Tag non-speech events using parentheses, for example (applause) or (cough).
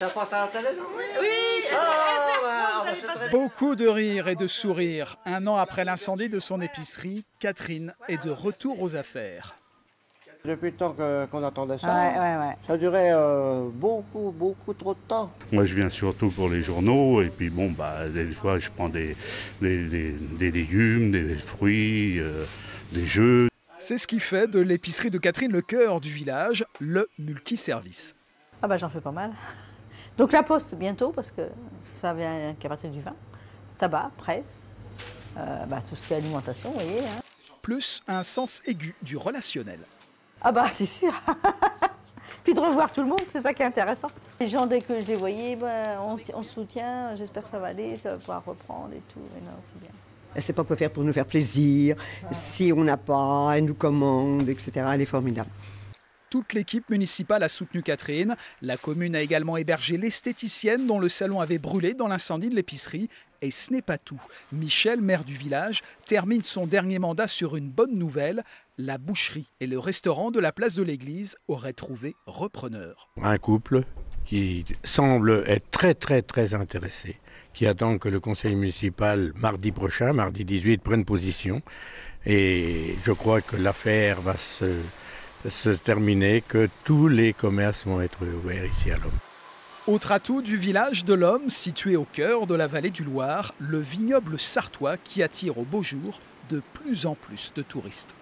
Ça passe à la télé, non? Oui, Ah, bah, Beaucoup de rires et de sourires. Un an après l'incendie de son épicerie, Catherine est de retour aux affaires. Depuis le temps qu'on attendait ça, Ouais, ouais, ouais. ça durait euh, beaucoup, beaucoup trop de temps. Moi, je viens surtout pour les journaux, et puis bon, bah, des fois, je prends des, des, des- des légumes, des fruits, euh, des jeux. C'est ce qui fait de l'épicerie de Catherine le cœur du village, le multiservice. Ah bah j'en fais pas mal. Donc la poste bientôt parce que ça vient qu'à partir du vin. Tabac, presse, euh, bah, tout ce qui est alimentation, vous voyez. hein. Plus un sens aigu du relationnel. Ah bah c'est sûr. (laughs) Puis de revoir tout le monde, c'est ça qui est intéressant. Les gens, dès que je les voyais, bah, on, on se soutient, j'espère que ça va aller, ça va pouvoir reprendre et tout. Mais non, c'est bien. Elle sait pas quoi faire pour nous faire plaisir. Si on n'a pas, elle nous commande, etc. Elle est formidable. Toute l'équipe municipale a soutenu Catherine. La commune a également hébergé l'esthéticienne dont le salon avait brûlé dans l'incendie de l'épicerie. Et ce n'est pas tout. Michel, maire du village, termine son dernier mandat sur une bonne nouvelle. La boucherie et le restaurant de la place de l'église auraient trouvé repreneur. un couple qui semble être très très très intéressé, qui attend que le conseil municipal mardi prochain, mardi 18, prenne position. Et je crois que l'affaire va se, se terminer, que tous les commerces vont être ouverts ici à l'homme. Autre atout du village de l'Homme, situé au cœur de la vallée du Loir, le vignoble sartois qui attire au beau jour de plus en plus de touristes.